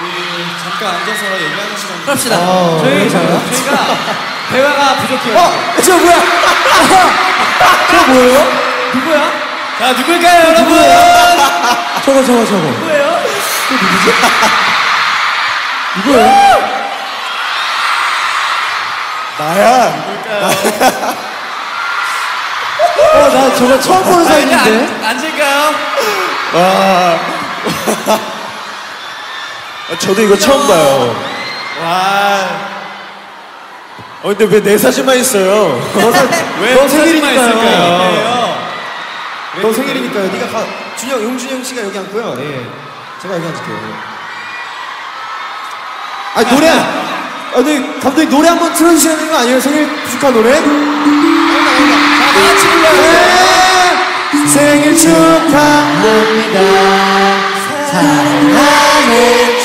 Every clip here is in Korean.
우리 잠깐 앉아서 얘기하는 시간 합시다. 어, 저희 네? 저희가 대화가 부족해요. 어, 저 뭐야? 저 뭐예요? 누구야? 자 누굴까요 여러분? 저거 저거 저거. 누구예요? 누구예요? 나야. 어, 나 저거 처음 보는. 앉- 앉을까요? 와. 아, 저도 이거 처음 봐요. 와 어, 근데 왜 내 사진만 있어요? 왜너 생일이니까요. 있을까요? 너 생일이니까요. 네가 가. 준영, 용준영 씨가 여기 앉고요. 예. 제가 여기 앉을게요. 아 노래. 아, 네, 감독님 노래 한번 틀어주셔야 되는 거 아니에요? 생일 축하 노래? 자, 다 같이 불러요. 네. 생일 축하합니다. 사랑하는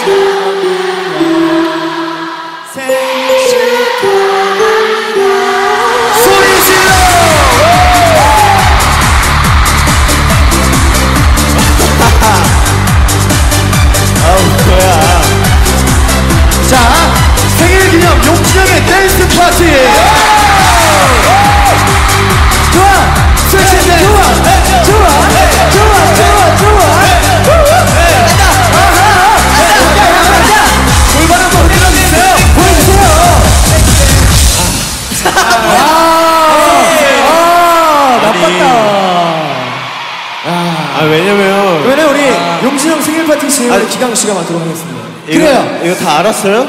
아, 왜냐면. 그러면 우리 용진영 생일 파티 시에 우리 기강 씨가 맡도록 하겠습니다. 이거, 이거 다 알았어요?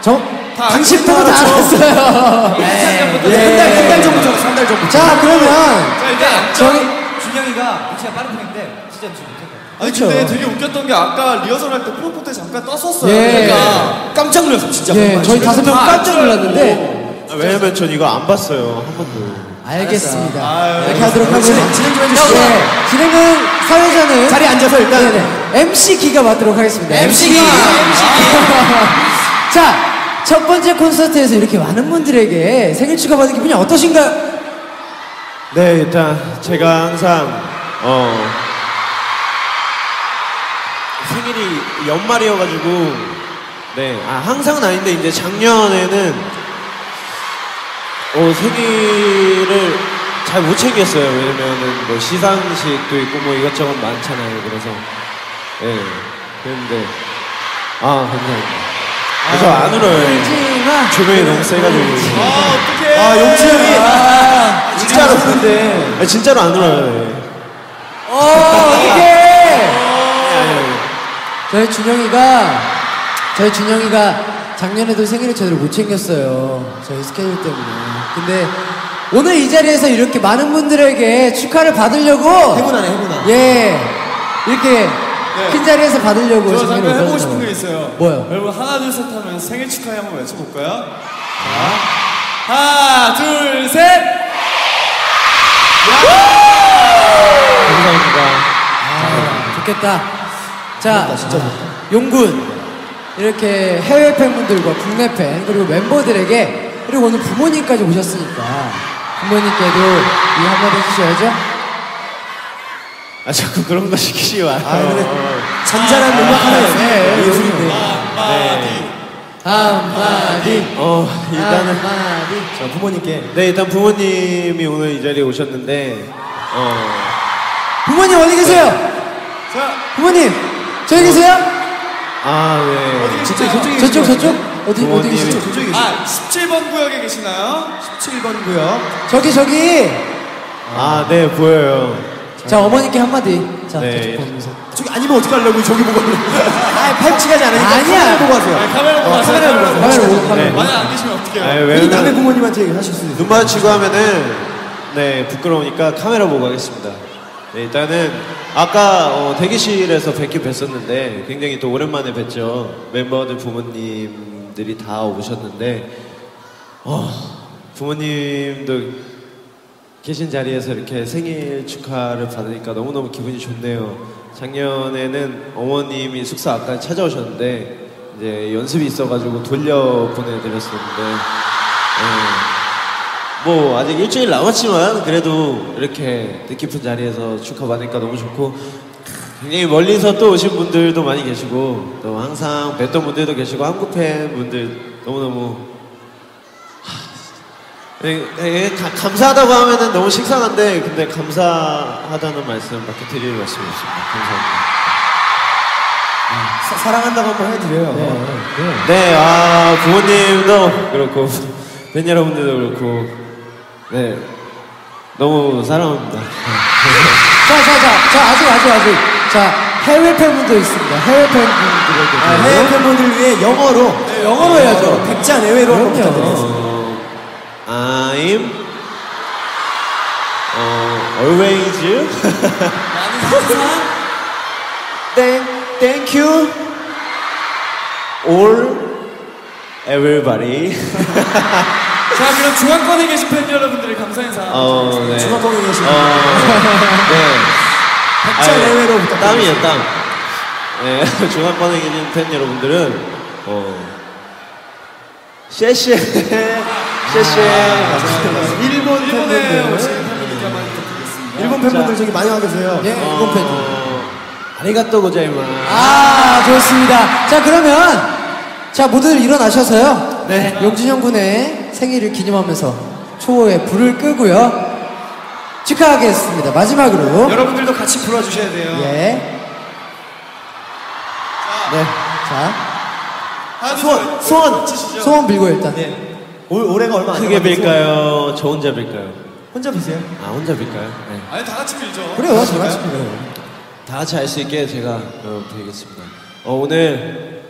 저, 당신도 다 알았어요. 예. 한달 전부터, 한달 전부터. 자, 그러면, 자 일단. 저희, 준영이가 위치가 빠른 편인데 진짜 무슨 못할 것 같아. 아니 그쵸. 근데 되게 웃겼던 게 아까 리허설 할 때 프로포 때 잠깐 떴었어요. 예. 그러니까 깜짝 놀랐어 진짜. 예, 정말. 저희 다섯 명다 깜짝 놀랐는데, 알고. 아, 왜냐면 전 이거 안 봤어요. 한 번도. 알겠습니다. 아유, 이렇게 하도록 하고요. 진행- 진행 좀 해주시죠. 네, 진행은 사회자는 자리에 앉아서 일단. 네네, MC 기가 맡도록 하겠습니다. MC 기. 자, 첫 번째 콘서트에서 이렇게 많은 분들에게 생일 축하받은 기분이 어떠신가요? 네, 일단 제가 항상 어 생일이 연말이어가지고 네, 아 항상은 아닌데 이제 작년에는 어 생일을 잘 못 챙겼어요. 왜냐면은 뭐 시상식도 있고 뭐 이것저것 많잖아요. 그래서 네, 그런데 아 감사합니다. 그래서 안 울어요. 조명이 너무 세가지고. 아 어떡해. 아 용진형이 아, 진짜로 웃는데 아, 진짜로 안 울어요. 예. 어, 어떡해! 저희 준영이가, 저희 준영이가 작년에도 생일을 제대로 못 챙겼어요. 저희 스케줄 때문에. 근데 오늘 이 자리에서 이렇게 많은 분들에게 축하를 받으려고. 해군하네, 해군하. 예. 이렇게 큰 자리에서 받으려고. 저 잠깐 해보고. 싶은 게 있어요. 뭐요? 여러분 하나 둘 셋 하면 생일 축하해 한번 외쳐볼까요? 자 하나 둘 셋. 좋겠다. 자, 용군. 이렇게 해외 팬분들과 국내 팬, 그리고 멤버들에게, 그리고 오늘 부모님까지 오셨으니까, 부모님께도 이 한마디 해주셔야죠. 아 자꾸 그런 거 시키지 마요. 아, 근데 잔잔한 음악 하나 있어요. 예술인데. 한마디. 어 일단은 한마디. 자, 부모님께. 네 일단 부모님이 오늘 이 자리에 오셨는데 어 부모님 어디 계세요? 자 부모님, 저기 계세요? 아, 네. 저쪽, 저쪽에 저쪽, 저쪽? 것 어디, 어디 부모님. 계시죠? 아 17번 구역에 계시나요? 17번 구역. 저기, 저기. 아, 네, 보여요. 자, 어머니께 한마디. 자, 네. 저쪽 보면서. 저기 아니면 어떡하려고 저기 보고 하려고. 아, 팔찌 가지 않으니까 아니야. 카메라 보고 하세요. 네, 카메라 보고 하세요. 카메라 보고 하세요. 카메라 보고, 네. 보고. 만약 안 계시면 어떡해요? 아, 괜히 남의 왜냐면 부모님한테 얘기하실 수도 있어요. 눈 마주치고 하면은 네, 부끄러우니까 카메라 보고 하겠습니다. 네, 일단은 아까 어, 대기실에서 뵙긴 뵀었는데 굉장히 또 오랜만에 뵀죠. 멤버들 부모님 들이 다 오셨는데 어, 부모님도 계신 자리에서 이렇게 생일 축하를 받으니까 너무너무 기분이 좋네요. 작년에는 어머님이 숙소 아까 찾아오셨는데 이제 연습이 있어가지고 돌려 보내드렸었는데 네. 뭐 아직 일주일 남았지만 그래도 이렇게 뜻깊은 자리에서 축하받으니까 너무 좋고 굉장히 멀리서 또 오신 분들도 많이 계시고 또 항상 뵀던 분들도 계시고 한국 팬 분들 너무너무 하, 네, 네, 가- 감사하다고 하면은 너무 식상한데 근데 감사하다는 말씀밖에 드릴 말씀이 없습니다. 감사합니다. 사, 사랑한다고 한번 해드려요. 네, 아 부모님도 그렇고 팬 여러분들도 그렇고 네 너무 사랑합니다. 자, 자, 자, 자, 아직, 아직, 아직. 자, 해외 팬분도 있습니다. 해외 팬분들에게. 아, 해외 팬분들 위해 영어로. 네, 영어로 해야죠. 백자 내외로 한번. 부탁드리겠습니다. 어, I'm 어, always thank, thank you all everybody 자, 그럼 중앙권에 계신 팬 여러분들의 감사 인사. 어, 네. 중앙권에 계신 어, 네. 백자 아유, 내외로 부탁드립니다. 땀이에요 땀 네, 중앙권에 계신 팬 여러분들은 어, 셰셰 셰셰 감사합니다 일본 일본에 팬분들. 오신 팬분들께 한번 부탁드리겠습니다. 일본 팬분들 저기 많이 와 계세요. 예, 일본 팬. 어, 아리가또 고자이마 아, 좋습니다. 자, 그러면, 자, 모두들 일어나셔서요. 네. 용진형 군의 생일을 기념하면서 초호에 불을 끄고요. 축하하겠습니다. 마지막으로. 여러분들도 같이 불어주셔야 돼요. 예. 네. 자, 하나, 둘, 소원, 셋. 소원. 치시죠. 소원 빌고 일단. 올, 올해가 얼마 안 크게 빌까요? 저 혼자 빌까요? 혼자 비세요? 아 혼자 빌까요? 네. 아니, 다 같이 빌죠. 그래요, 다 같이 빌어요. 다 같이 할 수 있게 제가 어, 드리겠습니다. 어, 오늘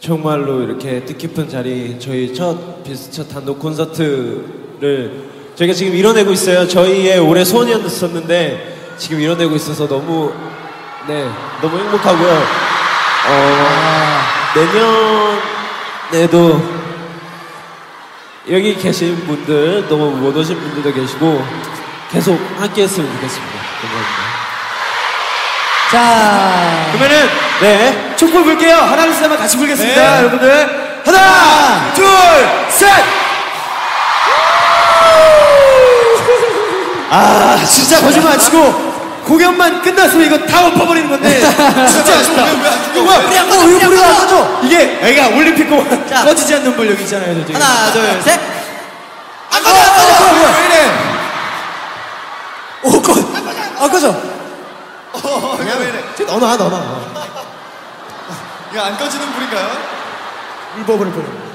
정말로 이렇게 뜻깊은 자리 저희 첫 비스 첫 단독 콘서트를 저희가 지금 이뤄내고 있어요. 저희의 올해 소원이었었는데 지금 이뤄내고 있어서 너무 네 너무 행복하고요. 어, 내년에도 여기 계신 분들 너무 못 오신 분들도 계시고 계속 함께했으면 좋겠습니다. 감사합니다. 자, 그러면은 네. 촛불 불게요. 하나, 둘, 셋 하면 같이 불겠습니다. 네. 여러분들. 하나, 둘, 셋! 아, 진짜 거짓말 안 치고 공연만 끝났으면 이거 다 엎어버리는 건데. 진짜 아쉽다. 이거 뭐야? 우리 안 꺼져, 우리 안 꺼져. 이게 애가 올림픽 공원 꺼지지 않는 불 여기 있잖아요. 저기. 하나, 둘, 셋. 안 아, 꺼져, 안 꺼져. 뭐야, 왜 이래? 오, 꺼. 아, 꺼져. 어, 이거 왜 이래? 너나, 너나. 이거 안 꺼지는 불인가요? 불법을 보내.